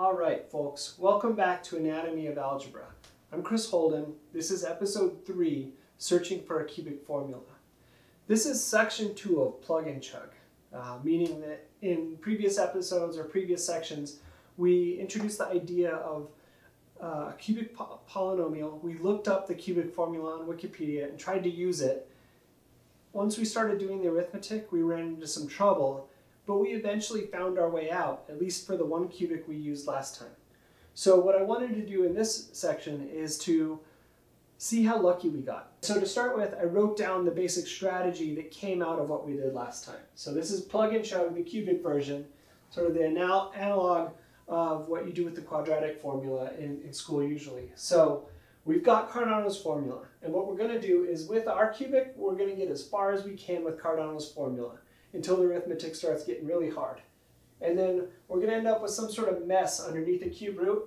All right, folks, welcome back to Anatomy of Algebra. I'm Chris Holden. This is episode three, Searching for a Cubic Formula. This is section two of Plug and Chug, uh, meaning that in previous episodes or previous sections, we introduced the idea of uh, a cubic po polynomial. We looked up the cubic formula on Wikipedia and tried to use it. Once we started doing the arithmetic, we ran into some trouble but we eventually found our way out, at least for the one cubic we used last time. So what I wanted to do in this section is to see how lucky we got. So to start with, I wrote down the basic strategy that came out of what we did last time. So this is plug and chug, the cubic version, sort of the anal analog of what you do with the quadratic formula in, in school usually. So we've got Cardano's formula, and what we're going to do is with our cubic, we're going to get as far as we can with Cardano's formula until the arithmetic starts getting really hard. And then we're going to end up with some sort of mess underneath a cube root,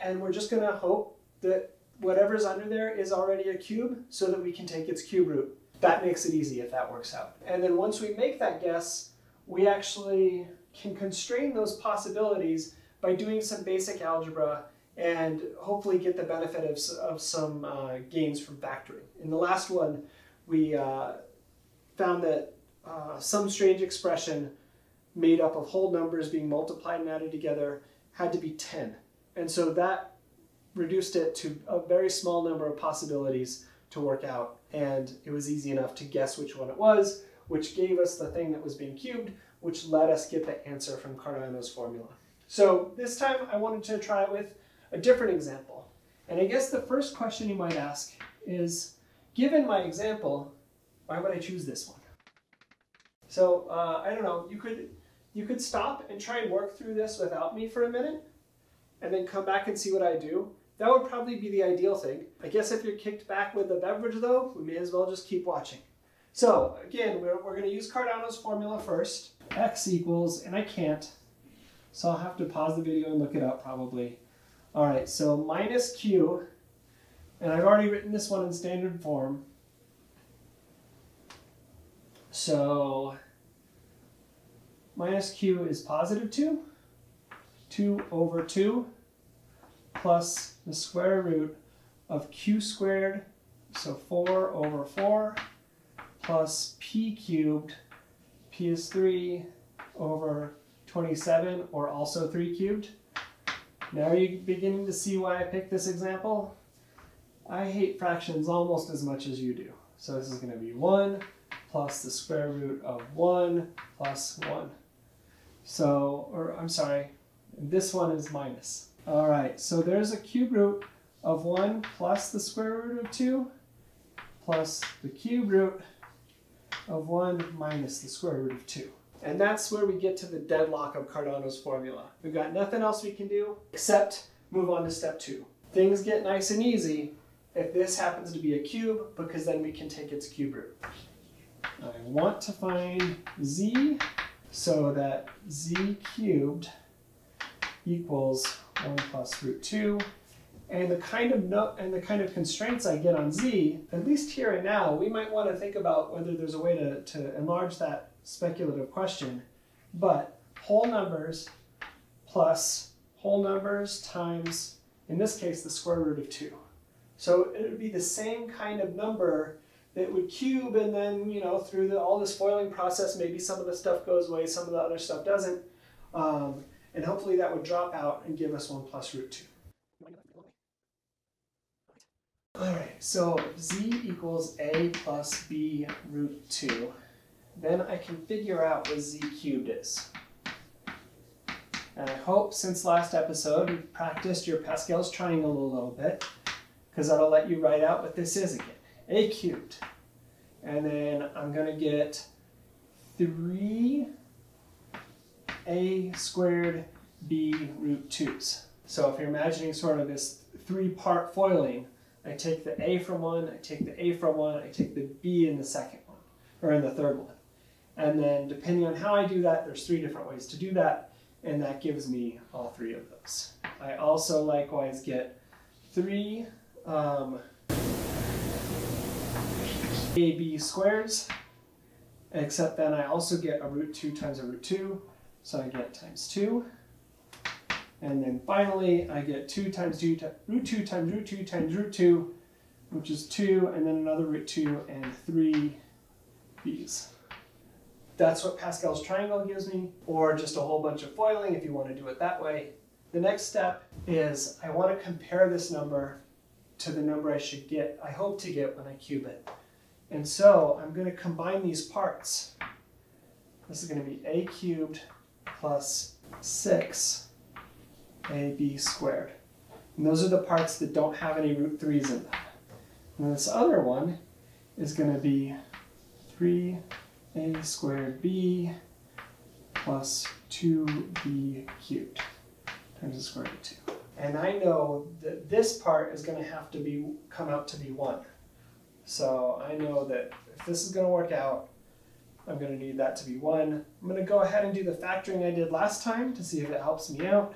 and we're just going to hope that whatever's under there is already a cube so that we can take its cube root. That makes it easy if that works out. And then once we make that guess, we actually can constrain those possibilities by doing some basic algebra and hopefully get the benefit of, of some uh, gains from factoring. In the last one, we uh, found that uh, some strange expression made up of whole numbers being multiplied and added together had to be 10. And so that reduced it to a very small number of possibilities to work out. And it was easy enough to guess which one it was, which gave us the thing that was being cubed, which let us get the answer from Cardano's formula. So this time I wanted to try it with a different example. And I guess the first question you might ask is, given my example, why would I choose this one? So uh, I don't know, you could, you could stop and try and work through this without me for a minute and then come back and see what I do. That would probably be the ideal thing. I guess if you're kicked back with the beverage though, we may as well just keep watching. So again, we're, we're gonna use Cardano's formula first. X equals, and I can't, so I'll have to pause the video and look it up probably. All right, so minus Q, and I've already written this one in standard form, so minus q is positive 2, 2 over 2, plus the square root of q squared, so 4 over 4, plus p cubed, p is 3 over 27, or also 3 cubed. Now are you beginning to see why I picked this example? I hate fractions almost as much as you do. So this is going to be 1 plus the square root of 1 plus 1. So, or I'm sorry, this one is minus. All right, so there's a cube root of 1 plus the square root of 2 plus the cube root of 1 minus the square root of 2. And that's where we get to the deadlock of Cardano's formula. We've got nothing else we can do except move on to step 2. Things get nice and easy if this happens to be a cube because then we can take its cube root. Want to find z so that z cubed equals 1 plus root 2. And the kind of no, and the kind of constraints I get on z, at least here and now, we might want to think about whether there's a way to, to enlarge that speculative question. But whole numbers plus whole numbers times, in this case, the square root of 2. So it would be the same kind of number that would cube and then, you know, through the, all this foiling process, maybe some of the stuff goes away, some of the other stuff doesn't. Um, and hopefully that would drop out and give us 1 plus root 2. All right, so z equals a plus b root 2. Then I can figure out what z cubed is. And I hope since last episode you've practiced your Pascal's triangle a little bit, because that'll let you write out what this is again a cubed. And then I'm going to get 3a squared b root 2's. So if you're imagining sort of this three-part foiling, I take the a from one, I take the a from one, I take the b in the second one, or in the third one. And then depending on how I do that, there's three different ways to do that, and that gives me all three of those. I also likewise get three um, AB squares, except then I also get a root 2 times a root 2, so I get times 2. And then finally, I get 2 times 2 root 2 times root 2 times root 2, which is 2, and then another root 2 and 3 b's. That's what Pascal's triangle gives me, or just a whole bunch of FOILing if you want to do it that way. The next step is I want to compare this number to the number I should get, I hope to get when I cube it. And so I'm going to combine these parts. This is going to be a cubed plus 6 ab squared. And those are the parts that don't have any root 3's in them. And this other one is going to be 3a squared b plus 2b cubed times the square root of 2. And I know that this part is going to have to be come out to be 1. So I know that if this is going to work out, I'm going to need that to be 1. I'm going to go ahead and do the factoring I did last time to see if it helps me out.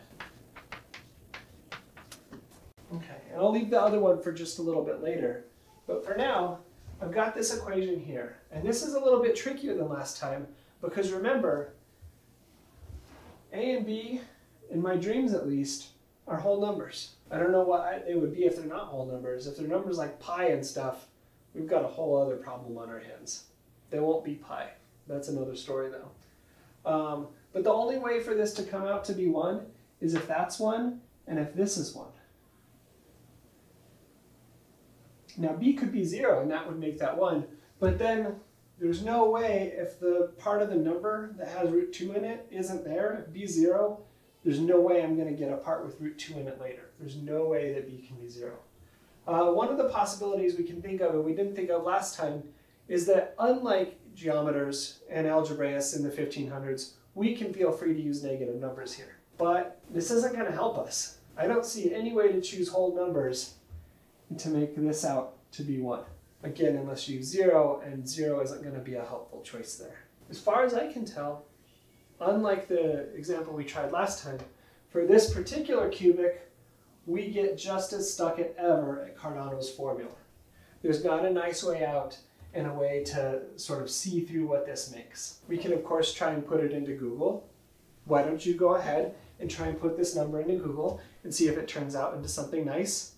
Okay, and I'll leave the other one for just a little bit later. But for now, I've got this equation here. And this is a little bit trickier than last time because remember, a and b, in my dreams at least, are whole numbers. I don't know what they would be if they're not whole numbers. If they're numbers like pi and stuff, we've got a whole other problem on our hands. They won't be pi. That's another story though. Um, but the only way for this to come out to be 1 is if that's 1 and if this is 1. Now b could be 0 and that would make that 1, but then there's no way if the part of the number that has root 2 in it isn't there, if b 0, there's no way I'm going to get a part with root 2 in it later. There's no way that b can be 0. Uh, one of the possibilities we can think of, and we didn't think of last time, is that unlike geometers and algebraists in the 1500s, we can feel free to use negative numbers here. But this isn't going to help us. I don't see any way to choose whole numbers to make this out to be 1. Again, unless you use 0, and 0 isn't going to be a helpful choice there. As far as I can tell, unlike the example we tried last time, for this particular cubic, we get just as stuck at ever at Cardano's formula. There's not a nice way out and a way to sort of see through what this makes. We can of course try and put it into Google. Why don't you go ahead and try and put this number into Google and see if it turns out into something nice?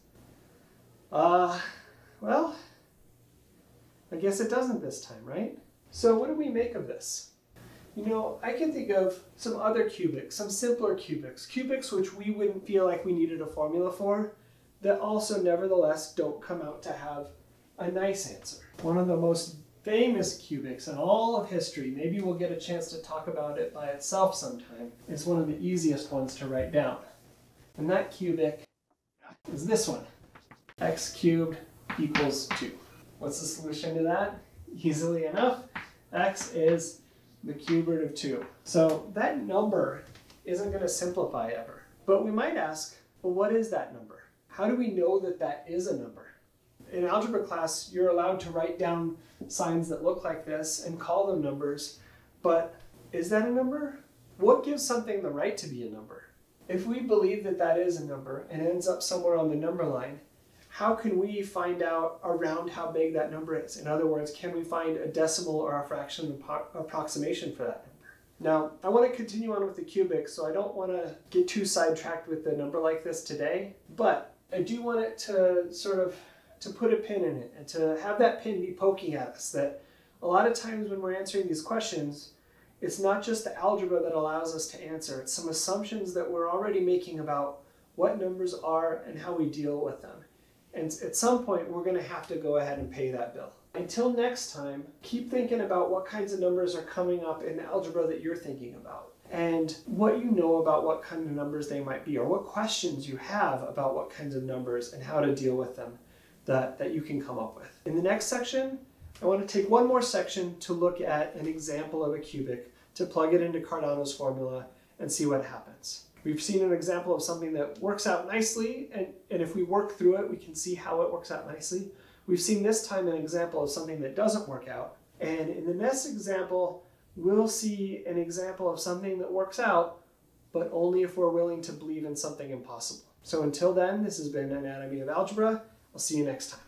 Uh, well, I guess it doesn't this time, right? So what do we make of this? You know, I can think of some other cubics, some simpler cubics, cubics which we wouldn't feel like we needed a formula for, that also nevertheless don't come out to have a nice answer. One of the most famous cubics in all of history, maybe we'll get a chance to talk about it by itself sometime, is one of the easiest ones to write down. And that cubic is this one, x cubed equals 2. What's the solution to that? Easily enough, x is the cube root of 2. So that number isn't going to simplify ever. But we might ask, well, what is that number? How do we know that that is a number? In algebra class, you're allowed to write down signs that look like this and call them numbers, but is that a number? What gives something the right to be a number? If we believe that that is a number and ends up somewhere on the number line, how can we find out around how big that number is? In other words, can we find a decimal or a fraction approximation for that number? Now, I want to continue on with the cubic, so I don't want to get too sidetracked with a number like this today, but I do want it to sort of to put a pin in it and to have that pin be poking at us that a lot of times when we're answering these questions, it's not just the algebra that allows us to answer, it's some assumptions that we're already making about what numbers are and how we deal with them. And at some point, we're going to have to go ahead and pay that bill. Until next time, keep thinking about what kinds of numbers are coming up in the algebra that you're thinking about and what you know about what kind of numbers they might be or what questions you have about what kinds of numbers and how to deal with them that, that you can come up with. In the next section, I want to take one more section to look at an example of a cubic to plug it into Cardano's formula and see what happens. We've seen an example of something that works out nicely, and, and if we work through it, we can see how it works out nicely. We've seen this time an example of something that doesn't work out. And in the next example, we'll see an example of something that works out, but only if we're willing to believe in something impossible. So until then, this has been Anatomy of Algebra. I'll see you next time.